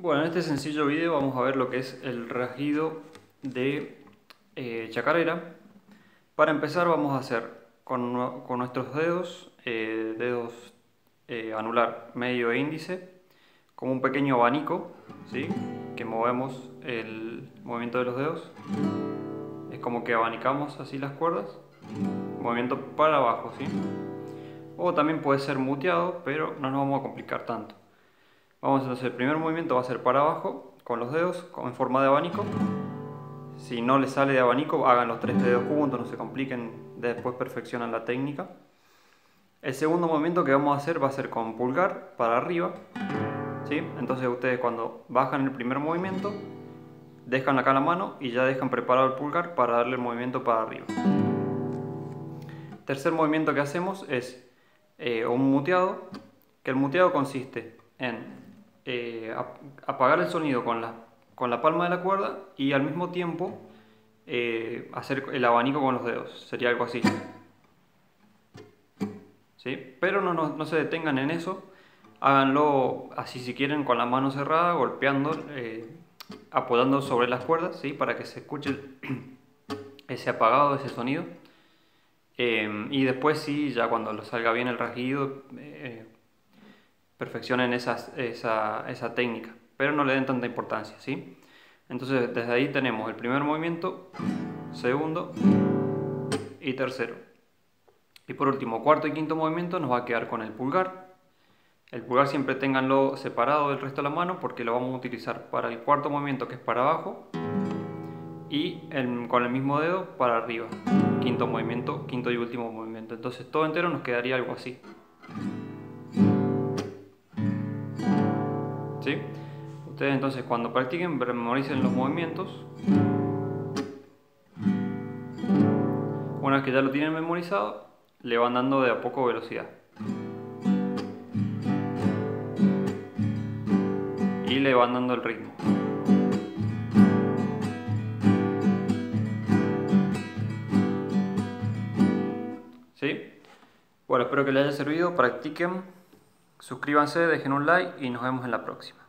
Bueno, en este sencillo video vamos a ver lo que es el rasguido de eh, chacarera. Para empezar vamos a hacer con, nuestros dedos, eh, dedos eh, anular, medio e índice, como un pequeño abanico, ¿sí? que movemos el movimiento de los dedos. Es como que abanicamos así las cuerdas, movimiento para abajo. ¿sí? O también puede ser muteado, pero no nos vamos a complicar tanto. Vamos entonces, el primer movimiento va a ser para abajo, con los dedos, en forma de abanico. Si no les sale de abanico, hagan los tres dedos juntos, no se compliquen, después perfeccionan la técnica. El segundo movimiento que vamos a hacer va a ser con pulgar para arriba. ¿sí? Entonces ustedes cuando bajan el primer movimiento, dejan acá la mano y ya dejan preparado el pulgar para darle el movimiento para arriba. Tercer movimiento que hacemos es eh, un muteado, que el muteado consiste en eh, apagar el sonido con la, con la palma de la cuerda y al mismo tiempo eh, hacer el abanico con los dedos. Sería algo así. ¿Sí? Pero no, no, se detengan en eso. Háganlo así si quieren con la mano cerrada, golpeando, eh, apoyando sobre las cuerdas, ¿sí? para que se escuche ese apagado, ese sonido. y después sí, ya cuando lo salga bien el rasguido, perfeccionen esa, esa, técnica, pero no le den tanta importancia, ¿sí? Entonces desde ahí tenemos el primer movimiento, segundo y tercero. Y por último, cuarto y quinto movimiento nos va a quedar con el pulgar. El pulgar siempre tenganlo separado del resto de la mano porque lo vamos a utilizar para el cuarto movimiento que es para abajo y con el mismo dedo para arriba. Quinto movimiento, quinto y último movimiento. Entonces todo entero nos quedaría algo así. Ustedes entonces cuando practiquen memoricen los movimientos. Una vez que ya lo tienen memorizado, le van dando de a poco velocidad. Y le van dando el ritmo. ¿Sí? Bueno, espero que les haya servido, practiquen, suscríbanse, dejen un like y nos vemos en la próxima.